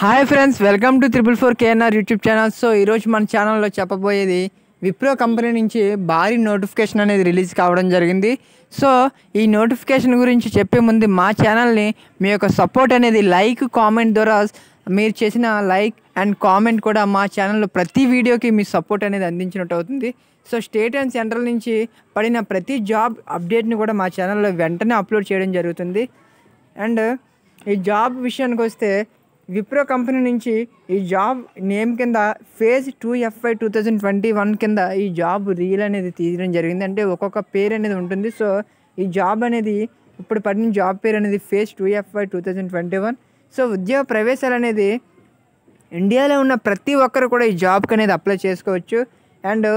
Hi friends welcome to triple four KNR YouTube channel so ఈరోజు మన ఛానల్లో చెప్పబోయేది విప్రో కంపెనీ నుంచి భారీ నోటిఫికేషన్ అనేది రిలీజ్ కావడం జరిగింది. సో ఈ నోటిఫికేషన్ గురించి చెప్పే ముందు మా ఛానల్ని మీ యొక్క సపోర్ట్ అనేది లైక్ కామెంట్ ద్వారా మీరు చేసిన లైక్ అండ్ కామెంట్ కూడా మా ఛానల్లో ప్రతి వీడియోకి మీ సపోర్ట్ అనేది అందించినట్టు అవుతుంది. సో స్టేట్ అండ్ సెంట్రల్ నుంచి పడిన ప్రతి జాబ్ అప్డేట్ని కూడా మా ఛానల్లో వెంటనే అప్లోడ్ చేయడం జరుగుతుంది. అండ్ ఈ జాబ్ విషయానికి వస్తే విప్రో కంపెనీ నుంచి ఈ జాబ్ నేమ్ కింద phase two FI two thousand twenty one కింద ఈ జాబ్ రీల్ అనేది తీయడం జరిగింది. అంటే ఒక్కొక్క పేరు అనేది ఉంటుంది. సో ఈ జాబ్ అనేది ఇప్పుడు పడిన జాబ్ పేరు అనేది phase two FI two thousand twenty one. So ఉద్యోగ ప్రవేశాలు అనేది ఇండియాలో ఉన్న ప్రతి ఒక్కరు కూడా ఈ జాబ్కి అనేది అప్లై చేసుకోవచ్చు. అండ్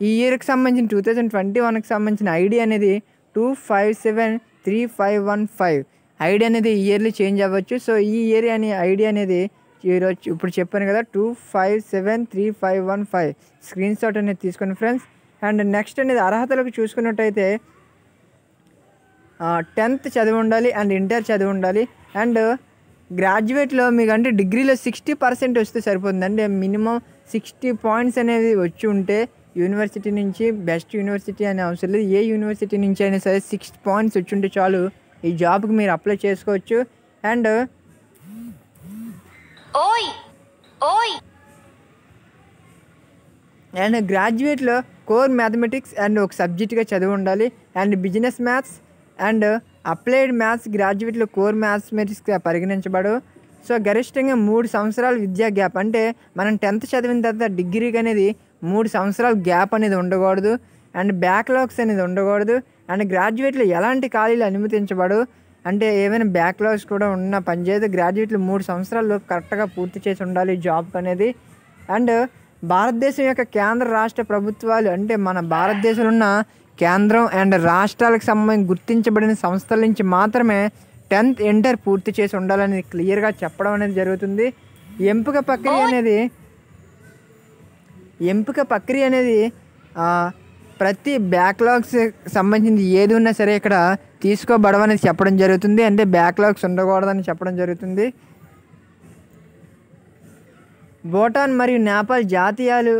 ఈ ఇయర్కి సంబంధించిన టూ థౌజండ్ ట్వంటీ వన్కి సంబంధించిన ఐడి అనేది two five seven three five one five. ID అనేది ఇయర్లీ చేంజ్ అవ్వచ్చు. సో ఈ ఇయర్ అని ఐడి అనేది ఈరోజు ఇప్పుడు చెప్పాను కదా two five seven three five one five screenshot అనేది తీసుకోండి ఫ్రెండ్స్. అండ్ నెక్స్ట్ అనేది అర్హతలకు చూసుకున్నట్టయితే టెన్త్ చదివి ఉండాలి అండ్ ఇంటర్ చదివి ఉండాలి. అండ్ గ్రాడ్యుయేట్లో మీకు అంటే డిగ్రీలో సిక్స్టీ పర్సెంట్ వస్తే సరిపోతుంది. అంటే మినిమం సిక్స్టీ పాయింట్స్ అనేది వచ్చి ఉంటే యూనివర్సిటీ నుంచి బెస్ట్ యూనివర్సిటీ అనే అవసరం లేదు. ఏ యూనివర్సిటీ నుంచి అయినా సరే సిక్స్ పాయింట్స్ వచ్చి ఉంటే చాలు. ఈ జాబ్కి మీరు అప్లై చేసుకోవచ్చు. అండ్ ఓయ్! ఓయ్! అండ్ గ్రాడ్యుయేట్లో కోర్ మ్యాథమెటిక్స్ అండ్ ఒక సబ్జెక్ట్గా చదివి ఉండాలి. And business maths and applied maths గ్రాడ్యుయేట్లో core మ్యాథమెటిక్స్గా పరిగణించబడు. సో గరిష్టంగా మూడు సంవత్సరాల విద్యా గ్యాప్ అంటే మనం టెన్త్ చదివిన తర్వాత డిగ్రీకి అనేది మూడు సంవత్సరాల గ్యాప్ అనేది ఉండకూడదు. అండ్ బ్యాక్లాగ్స్ అనేది ఉండకూడదు. అండ్ గ్రాడ్యుయేట్లు ఎలాంటి ఖాళీలు అనుమతించబడు అంటే ఏమైనా బ్యాక్లాగ్స్ కూడా ఉన్న పనిచేయదు గ్రాడ్యుయేట్లు మూడు సంవత్సరాల్లో కరెక్ట్గా పూర్తి చేసి ఉండాలి జాబ్ అనేది. అండ్ భారతదేశం యొక్క కేంద్ర రాష్ట్ర ప్రభుత్వాలు అంటే మన భారతదేశంలో ఉన్న కేంద్రం అండ్ రాష్ట్రాలకు సంబంధించి గుర్తించబడిన సంస్థల నుంచి మాత్రమే టెన్త్ ఇంటర్ పూర్తి చేసి ఉండాలని క్లియర్గా చెప్పడం అనేది జరుగుతుంది. ఎంపిక ప్రక్రియ అనేది ఎంపిక ప్రక్రియ అనేది ప్రతి బ్యాక్లాగ్స్ సంబంధించి ఏది ఉన్నా సరే ఇక్కడ తీసుకోబడవని చెప్పడం జరుగుతుంది. అంటే బ్యాక్లాగ్స్ ఉండకూడదని చెప్పడం జరుగుతుంది. భూటాన్ మరియు నేపాల్ జాతీయాలు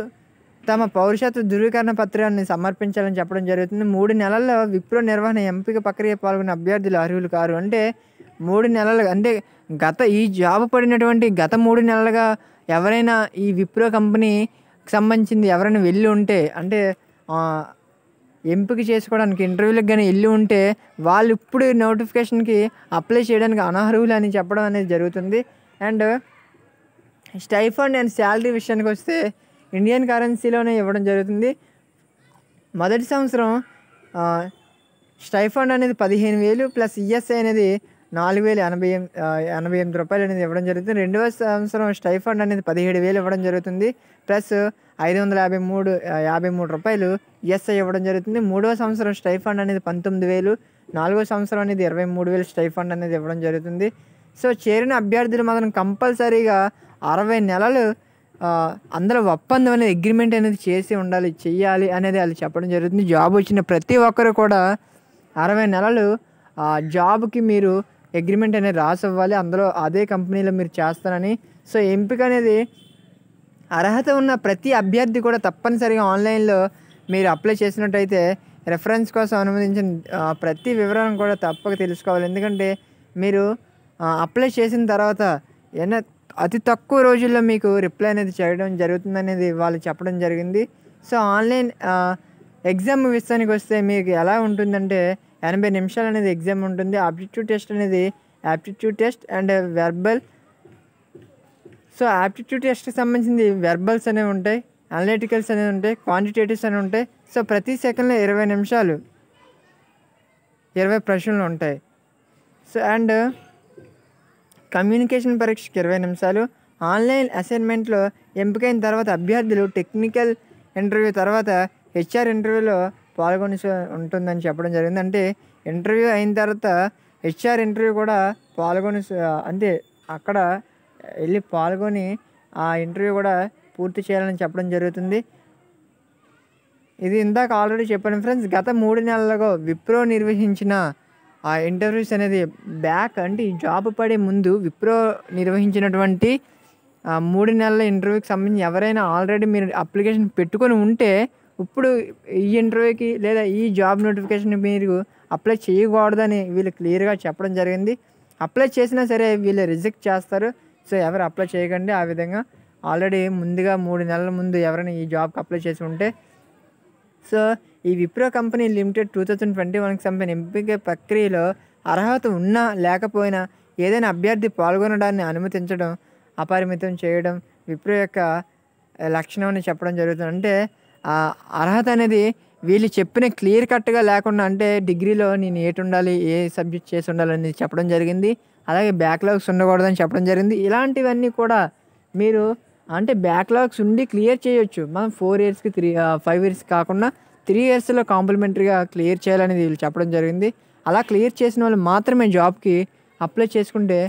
తమ పౌరసత్వ ధృవీకరణ పత్రాన్ని సమర్పించాలని చెప్పడం జరుగుతుంది. మూడు నెలల్లో విప్రో నిర్వహణ ఎంపిక ప్రక్రియ పాల్గొన్న అభ్యర్థులు అర్హులు కారు. అంటే మూడు నెలలు అంటే గత ఈ జాబ్ పడినటువంటి గత మూడు నెలలుగా ఎవరైనా ఈ విప్రో కంపెనీకి సంబంధించింది ఎవరైనా వెళ్ళి ఉంటే అంటే ఎంపిక చేసుకోవడానికి ఇంటర్వ్యూలకు కానీ వెళ్ళి ఉంటే వాళ్ళు ఇప్పుడు నోటిఫికేషన్కి అప్లై చేయడానికి అనర్హులు అని చెప్పడం అనేది జరుగుతుంది. అండ్ స్టైఫండ్ అండ్ శాలరీ విషయానికి వస్తే ఇండియన్ కరెన్సీలోనే ఇవ్వడం జరుగుతుంది. మొదటి సంవత్సరం స్టైఫండ్ అనేది పదిహేను వేలు ప్లస్ ఈఎస్ఐ అనేది నాలుగు వేల ఎనభై ఎనభై ఎనిమిది రూపాయలు అనేది ఇవ్వడం జరుగుతుంది. రెండవ సంవత్సరం స్టైఫండ్ అనేది పదిహేడు వేలు ఇవ్వడం జరుగుతుంది. ప్లస్ ఐదు వందల యాభై మూడు యాభై మూడు రూపాయలు ఈఎస్ఐ ఇవ్వడం జరుగుతుంది. మూడవ సంవత్సరం స్టైఫండ్ అనేది పంతొమ్మిది వేలు. నాలుగో సంవత్సరం అనేది ఇరవై మూడు వేలు స్టైఫండ్ అనేది ఇవ్వడం జరుగుతుంది. సో చేరిన అభ్యర్థులు మాత్రం కంపల్సరీగా అరవై నెలలు అందరూ ఒప్పందం అనేది అగ్రిమెంట్ అనేది చేసి ఉండాలి చెయ్యాలి అనేది వాళ్ళు చెప్పడం జరుగుతుంది. జాబ్ వచ్చిన ప్రతి ఒక్కరు కూడా అరవై నెలలు ఆ జాబ్కి మీరు అగ్రిమెంట్ అనేది రాసి ఇవ్వాలి అందులో అదే కంపెనీలో మీరు చేస్తారని. సో ఎంపిక అనేది అర్హత ఉన్న ప్రతి అభ్యర్థి కూడా తప్పనిసరిగా ఆన్లైన్లో మీరు అప్లై చేసినట్టయితే రెఫరెన్స్ కోసం అనుమతించిన ప్రతి వివరాలను కూడా తప్పక తెలుసుకోవాలి. ఎందుకంటే మీరు అప్లై చేసిన తర్వాత ఏమైనా అతి తక్కువ రోజుల్లో మీకు రిప్లై అనేది చేయడం జరుగుతుంది అనేది వాళ్ళు చెప్పడం జరిగింది. సో ఆన్లైన్ ఎగ్జామ్ విషయానికి వస్తే మీకు ఎలా ఉంటుందంటే ఎనభై నిమిషాలు అనేది ఎగ్జామ్ ఉంటుంది. ఆప్టిట్యూడ్ టెస్ట్ అనేది aptitude test and verbal. So aptitude టెస్ట్కి సంబంధించింది వెర్బల్స్ అనేవి ఉంటాయి అనలిటికల్స్ అనేవి ఉంటాయి క్వాంటిటేటివ్స్ అనేవి ఉంటాయి. సో ప్రతి సెకండ్లో ఇరవై నిమిషాలు ఇరవై ప్రశ్నలు ఉంటాయి. సో అండ్ కమ్యూనికేషన్ పరీక్షకి ఇరవై నిమిషాలు ఆన్లైన్ అసైన్మెంట్లో ఎంపికైన తర్వాత అభ్యర్థులు టెక్నికల్ ఇంటర్వ్యూ తర్వాత హెచ్ఆర్ ఇంటర్వ్యూలో పాల్గొని ఉంటుందని చెప్పడం జరిగింది. అంటే ఇంటర్వ్యూ అయిన తర్వాత హెచ్ఆర్ ఇంటర్వ్యూ కూడా పాల్గొని అంటే అక్కడ వెళ్ళి పాల్గొని ఆ ఇంటర్వ్యూ కూడా పూర్తి చేయాలని చెప్పడం జరుగుతుంది. ఇది ఇందాక ఆల్రెడీ చెప్పాను ఫ్రెండ్స్ గత మూడు నెలలుగా విప్రో నిర్వహించిన ఆ ఇంటర్వ్యూస్ అనేది బ్యాక్ అంటే ఈ జాబ్ పడే ముందు విప్రో నిర్వహించినటువంటి ఆ, మూడు నెలల ఇంటర్వ్యూకి సంబంధించి ఎవరైనా ఆల్రెడీ మీరు అప్లికేషన్ పెట్టుకొని ఉంటే ఇప్పుడు ఈ ఇంటర్వ్యూకి లేదా ఈ జాబ్ నోటిఫికేషన్ మీరు అప్లై చేయకూడదని వీళ్ళు క్లియర్గా చెప్పడం జరిగింది. అప్లై చేసినా సరే వీళ్ళు రిజెక్ట్ చేస్తారు. సో ఎవరు అప్లై చేయకండి. ఆ విధంగా ఆల్రెడీ ముందుగా మూడు నెలల ముందు ఎవరైనా ఈ జాబ్కి అప్లై చేసి ఉంటే. సో ఈ Wipro company limited two thousand twenty వన్కి సంబంధించిన ఎంపిక ప్రక్రియలో అర్హత ఉన్నా లేకపోయినా ఏదైనా అభ్యర్థి పాల్గొనడాన్ని అనుమతించడం అపరిమితం చేయడం విప్రో యొక్క లక్షణం అని చెప్పడం జరుగుతుంది. అంటే ఆ అర్హత అనేది వీళ్ళు చెప్పిన క్లియర్ కట్గా లేకుండా అంటే డిగ్రీలో నేను ఏటు ఉండాలి ఏ సబ్జెక్ట్ చేసి ఉండాలని చెప్పడం జరిగింది. అలాగే బ్యాక్లాగ్స్ ఉండకూడదని చెప్పడం జరిగింది. ఇలాంటివన్నీ కూడా మీరు అంటే బ్యాక్లాగ్స్ ఉండి క్లియర్ చేయొచ్చు. మనం ఫోర్ ఇయర్స్కి త్రీ ఫైవ్ ఇయర్స్ కాకుండా త్రీ ఇయర్స్లో కాంప్లిమెంటరీగా క్లియర్ చేయాలనేది వీళ్ళు చెప్పడం జరిగింది. అలా క్లియర్ చేసిన వాళ్ళు మాత్రమే జాబ్కి అప్లై చేసుకుంటే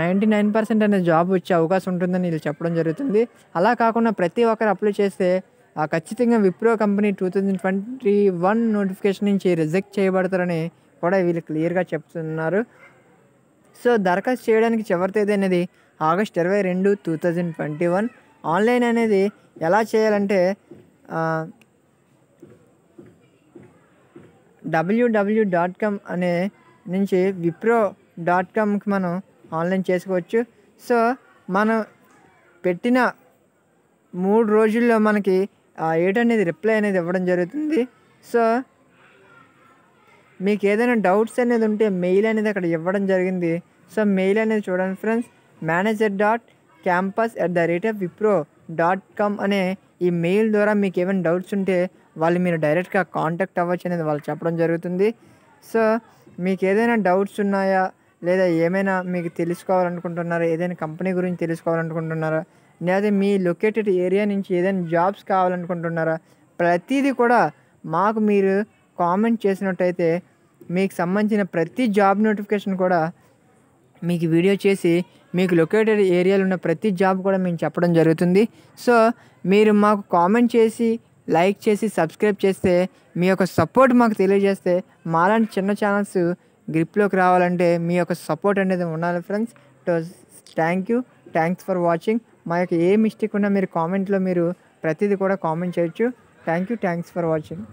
నైంటీ నైన్ పర్సెంట్ అనే జాబ్ వచ్చే అవకాశం ఉంటుందని వీళ్ళు చెప్పడం జరుగుతుంది. అలా కాకుండా ప్రతి ఒక్కరు అప్లై చేస్తే ఖచ్చితంగా Wipro company two thousand twenty one notification నుంచి రిజెక్ట్ చేయబడతారని కూడా వీళ్ళు క్లియర్గా చెప్తున్నారు. సో దరఖాస్తు చేయడానికి చివరి తేదీ అనేది ఆగస్ట్ ఇరవై రెండు two thousand twenty one. Online అనేది ఎలా చేయాలంటే డబ్ల్యూడబ్ల్యూ డాట్ కామ్ అనే నుంచి విప్రో డాట్ కామ్కి మనం ఆన్లైన్ చేసుకోవచ్చు. సో మనం పెట్టిన మూడు రోజుల్లో మనకి ఆ ఏట్ అనేది రిప్లై అనేది ఇవ్వడం జరుగుతుంది. సో మీకు ఏదైనా డౌట్స్ అనేది ఉంటే మెయిల్ అనేది అక్కడ ఇవ్వడం జరిగింది. సో మెయిల్ అనేది చూడండి friends manager dot campus at the rate of Wipro dot com అనే ఈ మెయిల్ ద్వారా మీకు ఏమైనా డౌట్స్ ఉంటే వాళ్ళు మీరు డైరెక్ట్గా కాంటాక్ట్ అవ్వచ్చు అనేది వాళ్ళు చెప్పడం జరుగుతుంది. సో మీకు ఏదైనా డౌట్స్ ఉన్నాయా? లేదా ఏమైనా మీకు తెలుసుకోవాలనుకుంటున్నారా? ఏదైనా కంపెనీ గురించి తెలుసుకోవాలనుకుంటున్నారా? లేదా మీ లొకేటెడ్ ఏరియా నుంచి ఏదైనా జాబ్స్ కావాలనుకుంటున్నారా? ప్రతిదీ కూడా మాకు మీరు కామెంట్ చేసినట్టయితే మీకు సంబంధించిన ప్రతి జాబ్ నోటిఫికేషన్ కూడా మీకు వీడియో చేసి మీకు లొకేటెడ్ ఏరియాలో ఉన్న ప్రతి జాబ్ కూడా మేము చెప్పడం జరుగుతుంది. సో మీరు మాకు కామెంట్ చేసి లైక్ చేసి సబ్స్క్రైబ్ చేస్తే మీ యొక్క సపోర్ట్ మాకు తెలియజేస్తే మాలాంటి చిన్న ఛానల్స్ గ్రిప్లోకి రావాలంటే మీ యొక్క సపోర్ట్ అనేది ఉండాలి friends. Thank you. Thanks for watching. మా యొక్క ఏ మిస్టేక్ ఉన్నా మీరు కామెంట్లో మీరు ప్రతిదీ కూడా కామెంట్ చేయొచ్చు. Thank you. Thanks for watching.